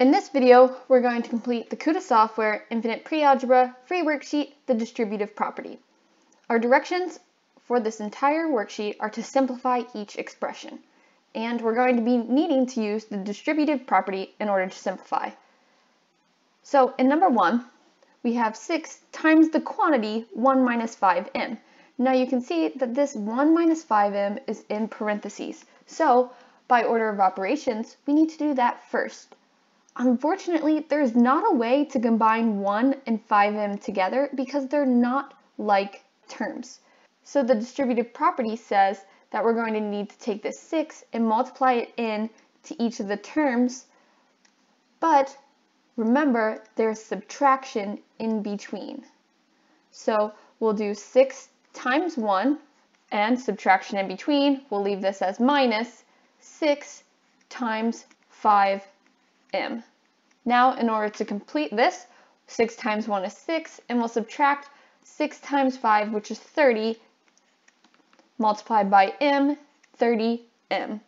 In this video, we're going to complete the Kuta software Infinite Pre-Algebra free worksheet, the distributive property. Our directions for this entire worksheet are to simplify each expression, and we're going to be needing to use the distributive property in order to simplify. So in number one, we have 6 times the quantity 1 minus 5m. Now you can see that this 1 minus 5m is in parentheses, so by order of operations, we need to do that first. Unfortunately, there's not a way to combine 1 and 5m together because they're not like terms. So the distributive property says that we're going to need to take this 6 and multiply it in to each of the terms, but remember there's subtraction in between. So we'll do 6 times 1 and subtraction in between, we'll leave this as minus 6 times 5 m. Now, in order to complete this, 6 times 1 is 6, and we'll subtract 6 times 5, which is 30, multiplied by m, 30m.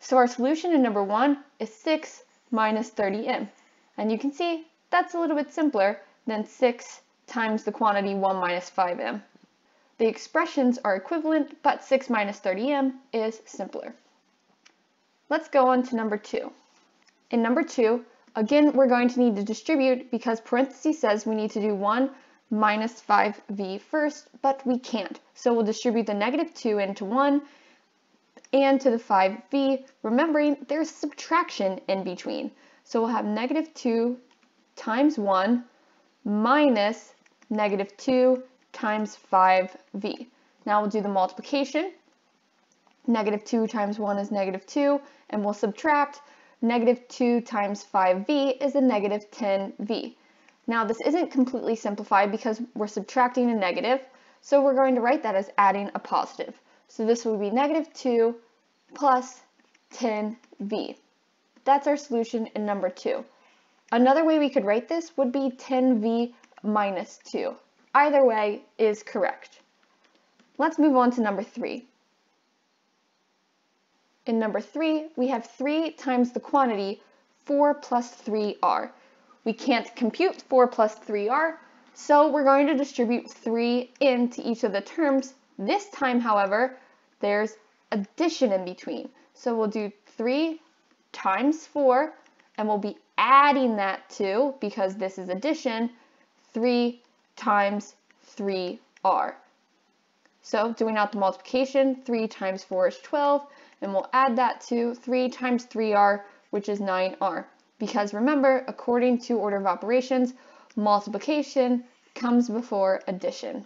So our solution in number 1 is 6 minus 30m. And you can see that's a little bit simpler than 6 times the quantity 1 minus 5m. The expressions are equivalent, but 6 minus 30m is simpler. Let's go on to number 2. In number two, again, we're going to need to distribute because parentheses says we need to do 1 minus 5v first, but we can't. So we'll distribute the negative 2 into 1 and to the 5v, remembering there's subtraction in between. So we'll have negative 2 times 1 minus negative 2 times 5v. Now we'll do the multiplication. Negative 2 times 1 is negative 2, and we'll subtract negative 2 times 5v is a negative 10v. Now this isn't completely simplified because we're subtracting a negative, so we're going to write that as adding a positive. So this would be negative 2 plus 10v. That's our solution in number 2. Another way we could write this would be 10v minus 2. Either way is correct. Let's move on to number 3. In number 3, we have 3 times the quantity 4 plus 3r. We can't compute 4 plus 3r, so we're going to distribute 3 into each of the terms. This time, however, there's addition in between. So we'll do 3 times 4, and we'll be adding that to, because this is addition, 3 times 3r. So doing out the multiplication, 3 times 4 is 12, and we'll add that to 3 times 3r, which is 9r. Because remember, according to order of operations, multiplication comes before addition.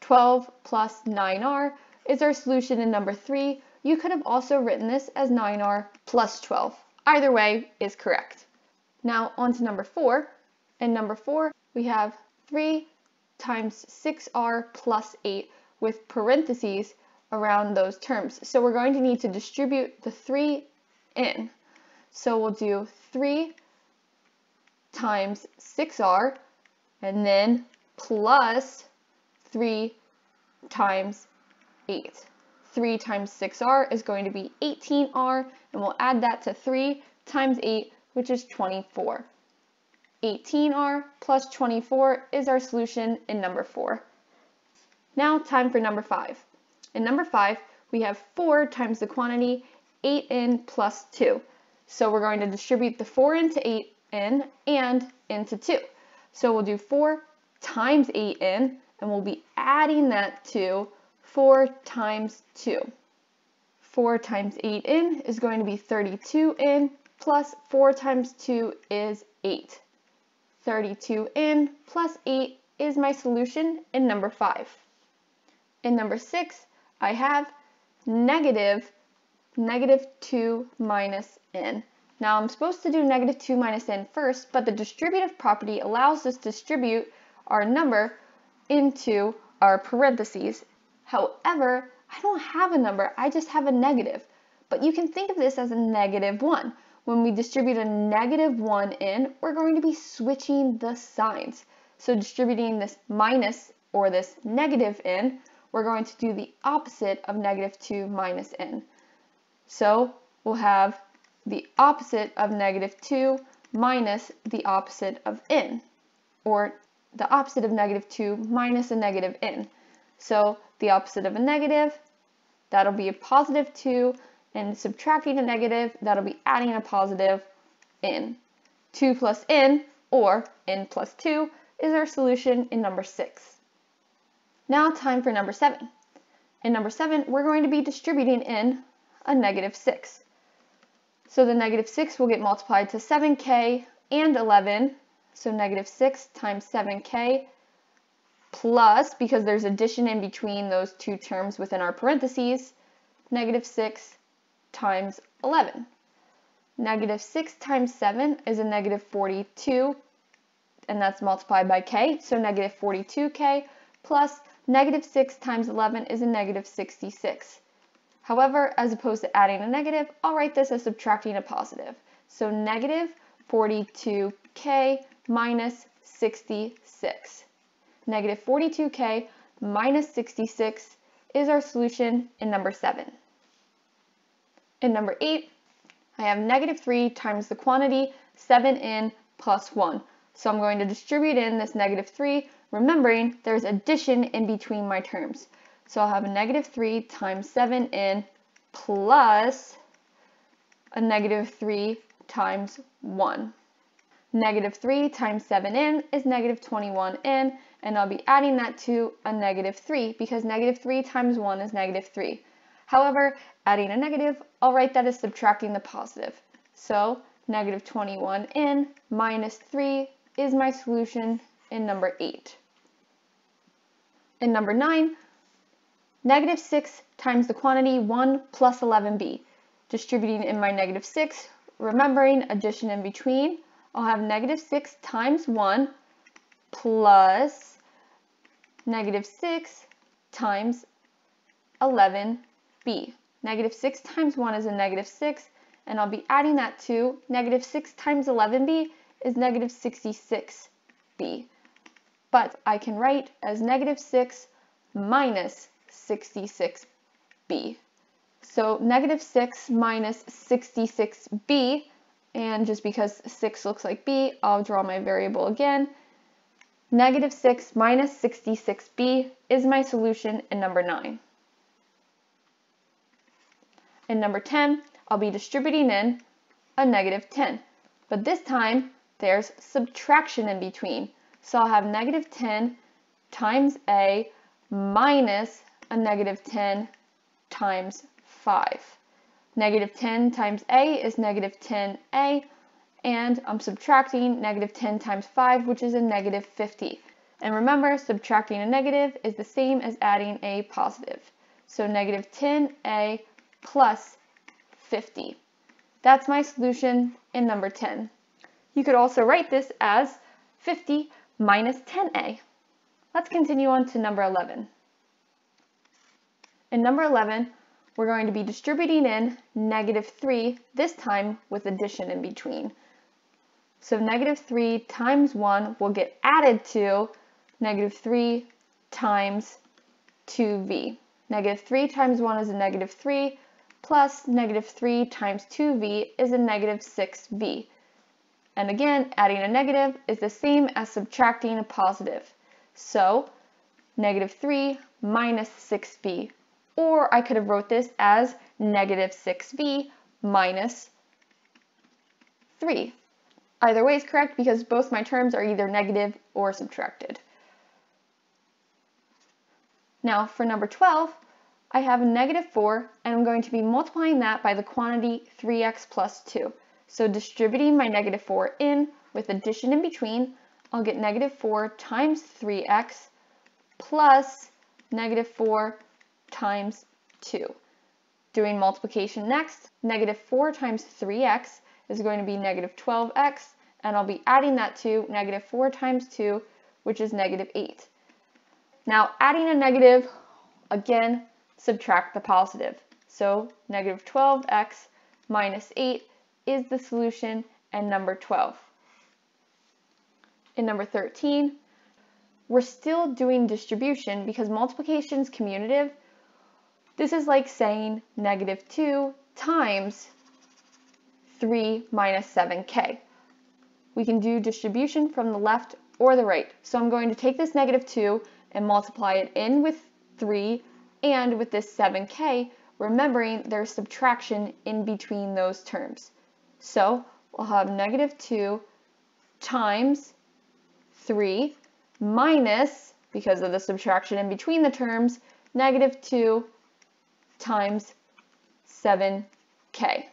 12 plus 9r is our solution in number 3. You could have also written this as 9r plus 12. Either way is correct. Now on to number 4. In number 4, we have 3 times 6r plus 8 with parentheses around those terms. So we're going to need to distribute the 3 in. So we'll do 3 times 6r and then plus 3 times 8. 3 times 6r is going to be 18r and we'll add that to 3 times 8 which is 24. 18r plus 24 is our solution in number 4. Now time for number 5. In number 5, we have 4 times the quantity 8n plus 2. So we're going to distribute the 4 into 8n and into 2. So we'll do 4 times 8n, and we'll be adding that to 4 times 2. 4 times 8n is going to be 32n, plus 4 times 2 is 8. 32n plus 8 is my solution in number 5. In number 6, I have negative, negative 2 minus n. Now I'm supposed to do negative 2 minus n first, but the distributive property allows us to distribute our number into our parentheses. However, I don't have a number, I just have a negative. But you can think of this as a negative 1. When we distribute a negative 1 in, we're going to be switching the signs. So distributing this minus or this negative in, we're going to do the opposite of negative 2 minus n. So we'll have the opposite of negative 2 minus the opposite of n, or the opposite of negative 2 minus a negative n. So the opposite of a negative, that'll be a positive 2, and subtracting a negative, that'll be adding a positive n. 2 plus n, or n plus 2, is our solution in number 6. Now time for number 7. In number 7, we're going to be distributing in a negative 6. So the negative 6 will get multiplied to 7k and 11, so negative 6 times 7k plus, because there's addition in between those two terms within our parentheses, negative 6 times 11. Negative 6 times 7 is a negative 42, and that's multiplied by k, so negative 42k plus negative 6 times 11 is a negative 66. However, as opposed to adding a negative, I'll write this as subtracting a positive. So negative 42k minus 66. Negative 42k minus 66 is our solution in number 7. In number 8, I have negative 3 times the quantity 7n plus 1. So I'm going to distribute in this negative 3, remembering there's addition in between my terms. So I'll have a negative 3 times 7n plus a negative 3 times 1. Negative 3 times 7n is negative 21n, and I'll be adding that to a negative 3 because negative 3 times 1 is negative 3. However, adding a negative, I'll write that as subtracting the positive. So negative 21n minus 3 is my solution in number 8. In number 9, negative 6 times the quantity 1 plus 11b. Distributing in my negative 6, remembering addition in between, I'll have negative 6 times 1 plus negative 6 times 11b. Negative 6 times 1 is a negative 6, and I'll be adding that to negative 6 times 11b is negative 66b. But I can write as negative 6 minus 66b. So negative 6 minus 66b, and just because 6 looks like b, I'll draw my variable again. Negative 6 minus 66b is my solution in number 9. In number 10, I'll be distributing in a negative 10, but this time there's subtraction in between. So I'll have negative 10 times a minus a negative 10 times 5. Negative 10 times a is negative 10a, and I'm subtracting negative 10 times 5, which is a negative 50. And remember, subtracting a negative is the same as adding a positive. So negative 10a plus 50. That's my solution in number 10. You could also write this as 50 minus 10a. Let's continue on to number 11. In number 11, we're going to be distributing in negative 3, this time with addition in between. So negative 3 times 1 will get added to negative 3 times 2v. Negative 3 times 1 is a negative 3, plus negative 3 times 2v is a negative 6v. And again, adding a negative is the same as subtracting a positive. So negative 3 minus 6v or I could have wrote this as negative 6v minus 3. Either way is correct because both my terms are either negative or subtracted. Now for number 12, I have a negative 4 and I'm going to be multiplying that by the quantity 3x plus 2. So distributing my negative 4 in with addition in between, I'll get negative 4 times 3x plus negative 4 times 2. Doing multiplication next, negative 4 times 3x is going to be negative 12x, and I'll be adding that to negative 4 times 2, which is negative 8. Now, adding a negative, again, subtract the positive. So negative 12x minus 8 is the solution and number 12. In number 13, we're still doing distribution because multiplication is commutative, this is like saying negative 2 times 3 minus 7k. we can do distribution from the left or the right. So I'm going to take this negative 2 and multiply it in with 3 and with this 7k, remembering there's subtraction in between those terms. So we'll have negative 2 times 3 minus, because of the subtraction in between the terms, negative 2 times 7k.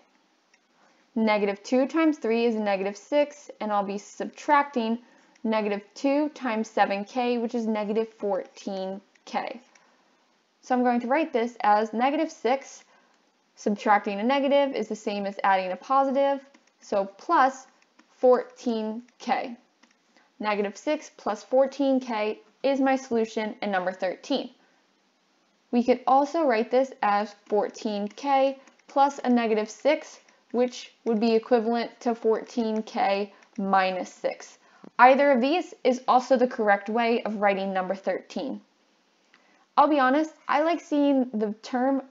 Negative 2 times 3 is negative 6, and I'll be subtracting negative 2 times 7k, which is negative 14k. So I'm going to write this as negative 6, subtracting a negative is the same as adding a positive, so plus 14k. Negative 6 plus 14k is my solution in number 13. We could also write this as 14k plus a negative 6, which would be equivalent to 14k minus 6. Either of these is also the correct way of writing number 13. I'll be honest, I like seeing the term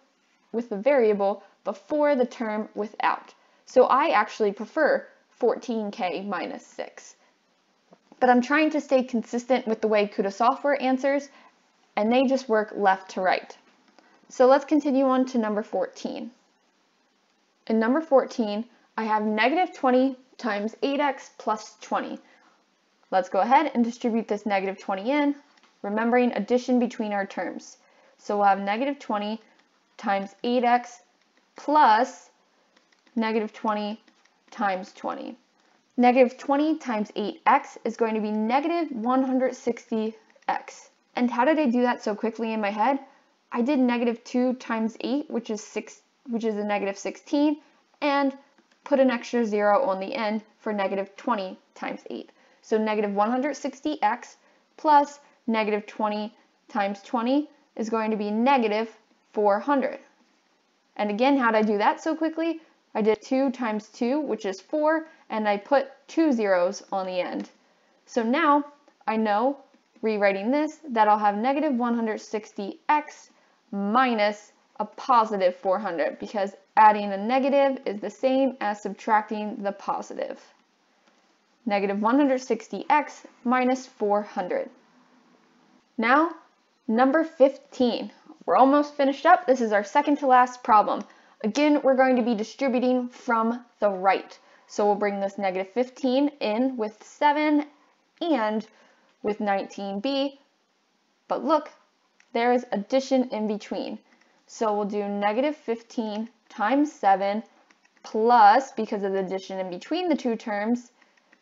with the variable before the term without. So I actually prefer 14k minus 6. But I'm trying to stay consistent with the way Kuta software answers, and they just work left to right. So let's continue on to number 14. In number 14, I have negative 20 times 8x plus 20. Let's go ahead and distribute this negative 20 in, remembering addition between our terms. So we'll have negative 20 times 8x plus negative 20 times 20. Negative 20 times 8x is going to be negative 160x. And how did I do that so quickly in my head? I did negative 2 times 8, which is 6, which is a negative 16, and put an extra 0 on the end for negative 20 times 8. So negative 160x plus negative 20 times 20 is going to be negative 400. And again, how did I do that so quickly? I did 2 times 2, which is 4, and I put two zeros on the end. So now I know, rewriting this, that I'll have negative 160x minus a positive 400 because adding a negative is the same as subtracting the positive. Negative 160x minus 400. Now, number 15. We're almost finished up. This is our second to last problem. Again, we're going to be distributing from the right. So we'll bring this negative 15 in with 7 and with 19b. But look, there is addition in between. So we'll do negative 15 times 7 plus, because of the addition in between the two terms,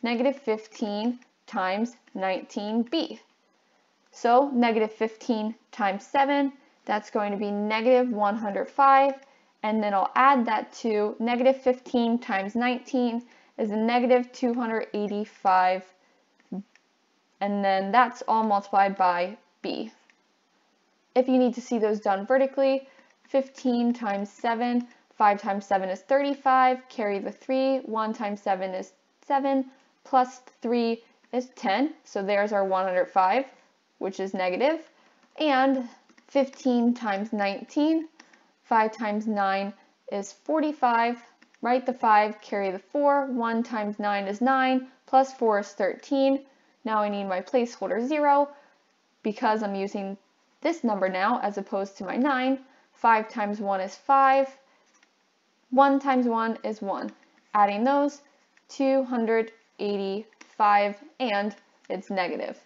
negative 15 times 19b. So negative 15 times 7, that's going to be negative 105, and then I'll add that to negative 15 times 19 is negative 285, and then that's all multiplied by b. If you need to see those done vertically, 15 times 7, 5 times 7 is 35, carry the 3, 1 times 7 is 7, plus 3 is 10, so there's our 105, which is negative, and 15 times 19, 5 times 9 is 45, write the 5, carry the 4, 1 times 9 is 9, plus 4 is 13, now I need my placeholder 0, because I'm using this number now as opposed to my 9. 5 times 1 is 5. 1 times 1 is 1. Adding those, 285, and it's negative.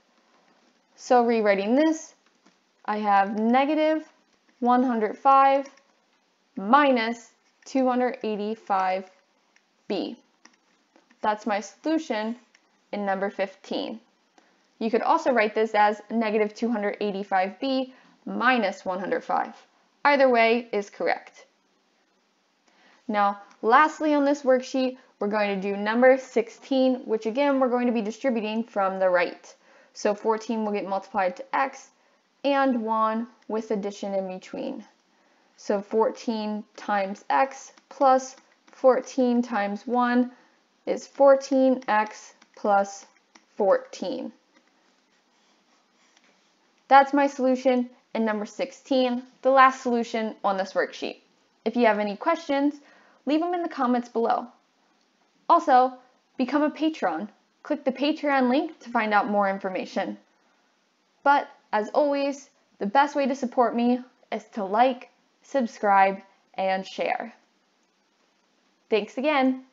So rewriting this, I have negative 105 minus 285b. That's my solution in number 15. You could also write this as negative 285b minus 105. Either way is correct. Now, lastly on this worksheet, we're going to do number 16, which again, we're going to be distributing from the right. So 14 will get multiplied to x, and 1 with addition in between. So 14 times x plus 14 times 1 is 14x plus 14. That's my solution in number 16, the last solution on this worksheet. If you have any questions, leave them in the comments below. Also, become a patron. click the Patreon link to find out more information. But as always, the best way to support me is to like, subscribe, and share. Thanks again.